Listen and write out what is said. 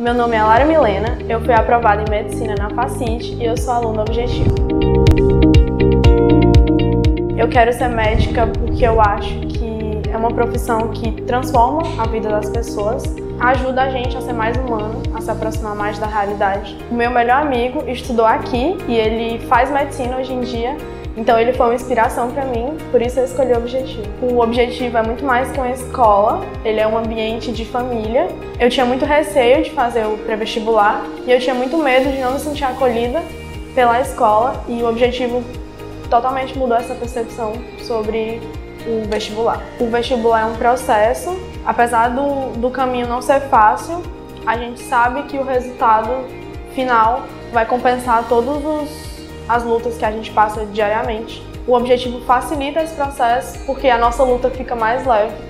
Meu nome é Lara Milena, eu fui aprovada em Medicina na Facinte e eu sou aluna objetivo. Eu quero ser médica porque eu acho que é uma profissão que transforma a vida das pessoas, ajuda a gente a ser mais humano, a se aproximar mais da realidade. O meu melhor amigo estudou aqui e ele faz medicina hoje em dia então ele foi uma inspiração para mim, por isso eu escolhi o Objetivo. O Objetivo é muito mais que uma escola, ele é um ambiente de família. Eu tinha muito receio de fazer o pré-vestibular e eu tinha muito medo de não me sentir acolhida pela escola e o Objetivo totalmente mudou essa percepção sobre o vestibular. O vestibular é um processo, apesar do, do caminho não ser fácil, a gente sabe que o resultado final vai compensar todos os as lutas que a gente passa diariamente. O objetivo facilita esse processo porque a nossa luta fica mais leve